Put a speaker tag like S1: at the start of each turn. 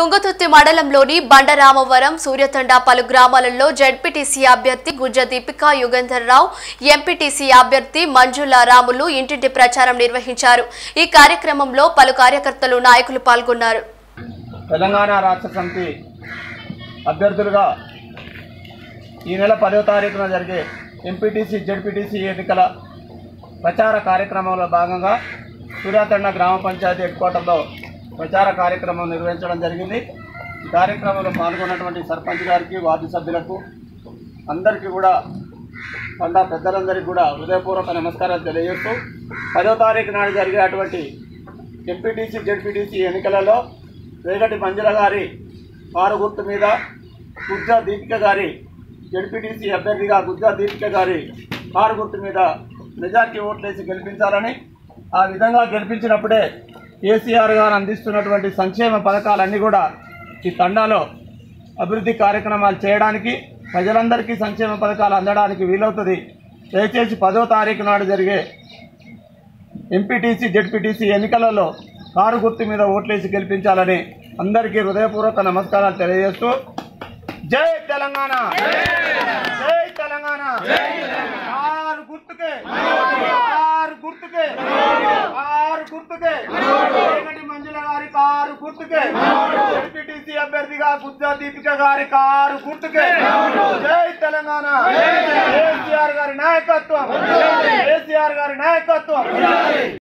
S1: తుంగతుర్తి మండలంలోని బండరామవరం సూర్యతండ పలు గ్రామాలలో జడ్పీటీసీ అభ్యర్థి గుజ్జ దీపిక యుగంధర్రావు ఎంపీటీసీ అభ్యర్థి మంజుల రాములు ఇంటింటి ప్రచారం నిర్వహించారు. ఈ కార్యక్రమంలో పలు కార్యకర్తలు నాయకులు పాల్గొన్నారు.
S2: తెలంగాణ రాష్ట్ర సమితి అభ్యర్థులుగా ఈ నెల పదో తారీఖున జరిగే ఎంపీటీసీ జడ్పీటీసీ ఎన్నికల ప్రచార కార్యక్రమంలో భాగంగా సూర్యాతండ గ్రామ పంచాయతీ హెడ్ క్వార్టర్లో ప్రచార కార్యక్రమం నిర్వహించడం జరిగింది. ఈ కార్యక్రమంలో పాల్గొన్నటువంటి సర్పంచ్ గారికి వార్డు సభ్యులకు అందరికీ కూడా పండ పెద్దలందరికీ కూడా హృదయపూర్వక నమస్కారాలు తెలియజేస్తూ పదో తారీఖు నాడు జరిగేటువంటి ఎంపీటీసీ జడ్పీటీసీ ఎన్నికలలో రేగటి మంజుల గారి కారు గుర్తు మీద గుజ్జా దీపిక గారి జడ్పీటీసీ అభ్యర్థిగా గుజ్జా దీపిక గారి కారు గుర్తు మీద మెజార్టీ ఓట్లేసి గెలిపించాలని ఆ విధంగా గెలిపించినప్పుడే కేసీఆర్ గారు అందిస్తున్నటువంటి సంక్షేమ పథకాలన్నీ కూడా ఈ తండాలో అభివృద్ధి కార్యక్రమాలు చేయడానికి ప్రజలందరికీ సంక్షేమ పథకాలు అందడానికి వీలవుతుంది. దయచేసి పదో తారీఖు నాడు జరిగే ఎంపీటీసీ జెడ్పీటీసీ ఎన్నికలలో కారు గుర్తు మీద ఓట్లేసి గెలిపించాలని అందరికీ హృదయపూర్వక నమస్కారాలు తెలియజేస్తూ జై తెలంగాణ! జై తెలంగాణ! కారు గుర్తుకే! కారు గుర్తుకే! కారు గుర్తుకే రేగటి మంజుల గారి కారు గుర్తుకే. ఎంపీటీసీ అభ్యర్థిగా గుజ్జా దీపిక గారి కారు గుర్తుకే. జై తెలంగాణ. కేసీఆర్ గారి నాయకత్వం. కేసీఆర్ గారి నాయకత్వం.